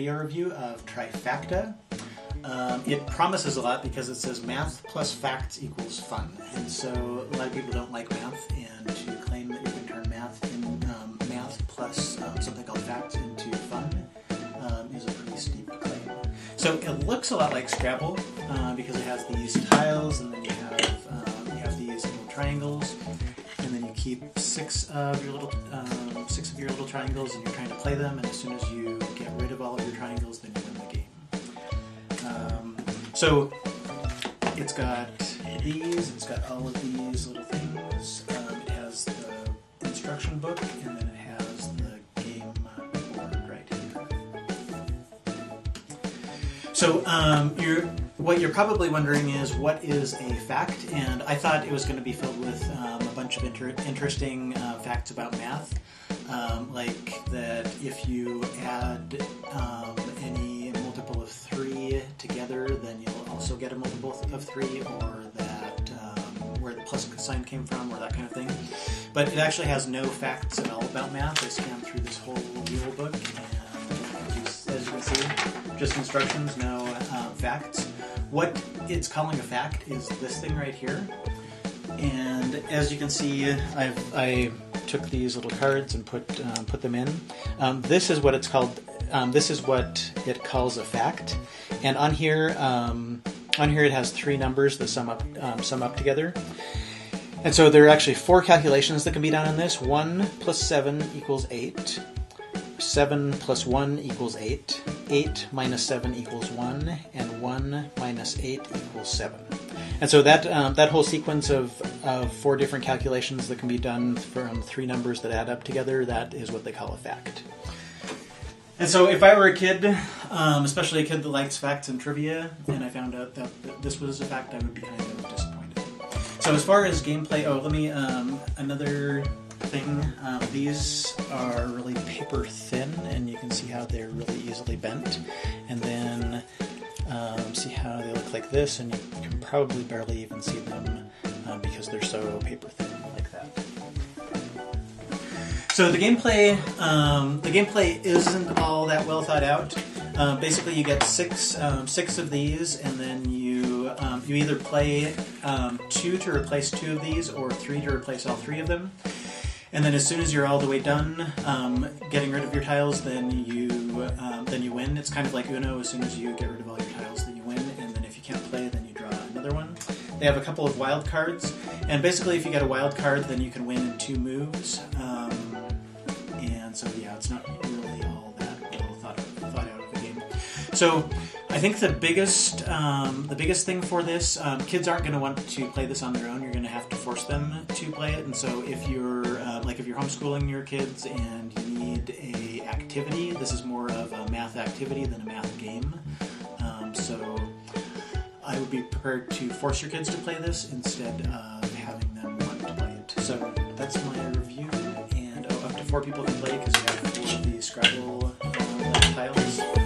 video review of Trifacta. Um, it promises a lot because it says math plus facts equals fun. And so a lot of people don't like math, and to claim that you can turn math in um, math plus um, something called facts into fun um, is a pretty steep claim. So it looks a lot like Scrabble uh, because it has these tiles, and then you have um, you have these little triangles, and then you keep six of your little um, six of your little triangles, and you're trying to play them. And as soon as you get rid of all of your triangles, then you win the game. Um, so it's got these, it's got all of these little things. Um, it has the instruction book, and then it has the game board right here. So um, you're, what you're probably wondering is what is a fact, and I thought it was going to be filled with um, a bunch of inter- interesting uh, facts about math, um, like that if you add um, any multiple of three together, then you'll also get a multiple of three, or that um, where the plus sign came from, or that kind of thing. But it actually has no facts at all about math. I scanned through this whole rule book, and as you, can see, just instructions, no um, facts. What it's calling a fact is this thing right here. And as you can see, I've, I took these little cards and put um, put them in. Um, this is what it's called. Um, this is what it calls a fact. And on here, um, on here, it has three numbers that sum up um, sum up together. And so there are actually four calculations that can be done on this. One plus seven equals eight. 7 plus 1 equals 8, 8 minus 7 equals 1, and 1 minus 8 equals 7. And so that, um, that whole sequence of, of four different calculations that can be done from three numbers that add up together, that is what they call a fact. And so if I were a kid, um, especially a kid that likes facts and trivia, and I found out that, this was a fact, I would be kind of disappointed. So as far as gameplay, oh, let me, um, another thing. Um, these are really paper thin, and you can see how they're really easily bent. And then um, see how they look like this, and you can probably barely even see them uh, because they're so paper thin like that. So the gameplay, um, the gameplay isn't all that well thought out. Uh, basically, you get six um, six of these, and then you um, you either play um, two to replace two of these, or three to replace all three of them. And then as soon as you're all the way done um, getting rid of your tiles, then you um, then you win. It's kind of like Uno. As soon as you get rid of all your tiles, then you win. And then if you can't play, then you draw another one. They have a couple of wild cards, and basically, if you get a wild card, then you can win in two moves. Um, and so, yeah, it's not really all that well thought, thought out of the game. So. I think the biggest um, the biggest thing for this, um, kids aren't going to want to play this on their own. You're going to have to force them to play it. And so, if you're if you're homeschooling your kids and you need a activity, this is more of a math activity than a math game. Um, so I would be prepared to force your kids to play this instead of having them want to play it. So that's my review, and oh, up to four people can play because we have four of the Scrabble um, tiles.